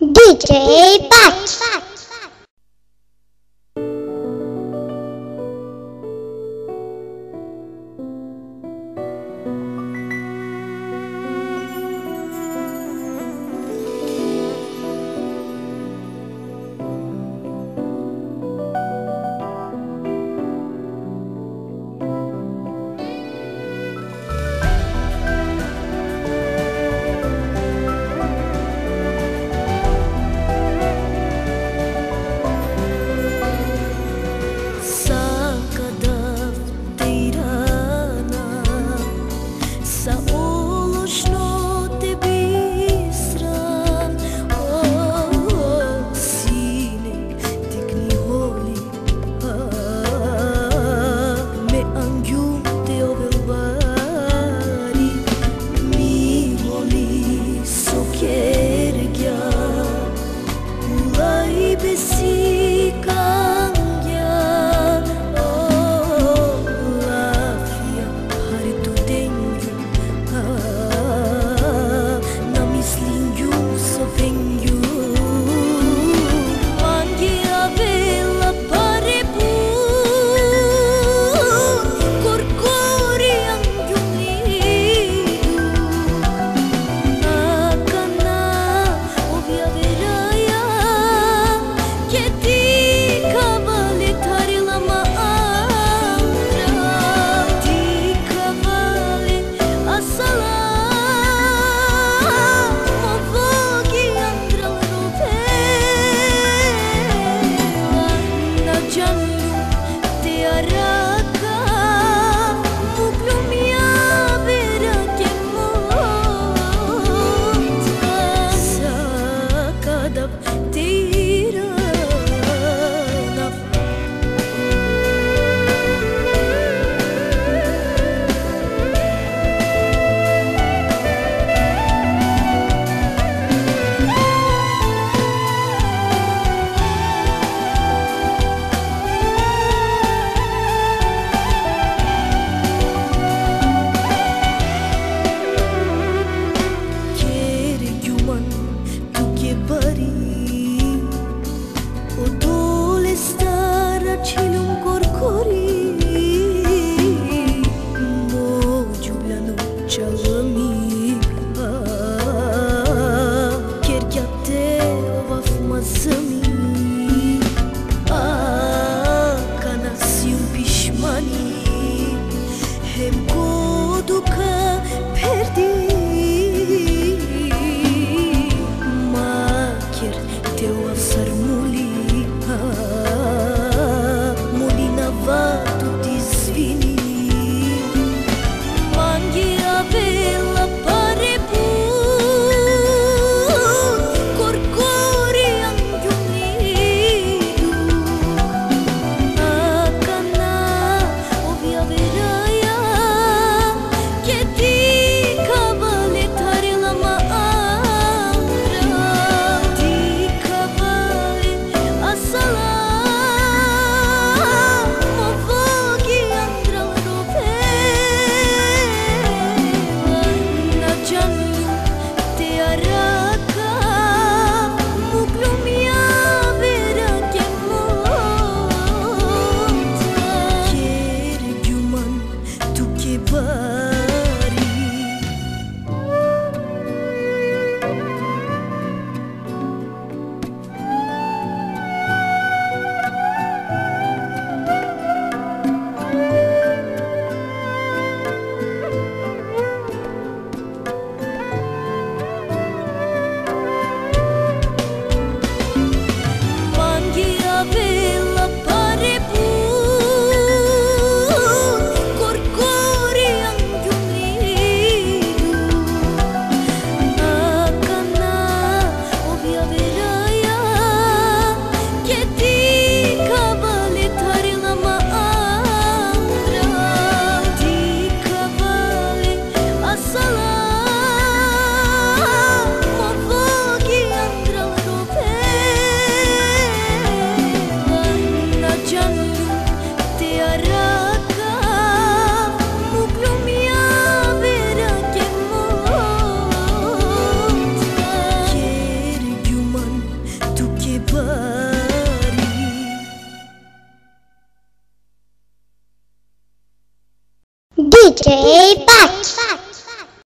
DJ Patch. people DJ Patch.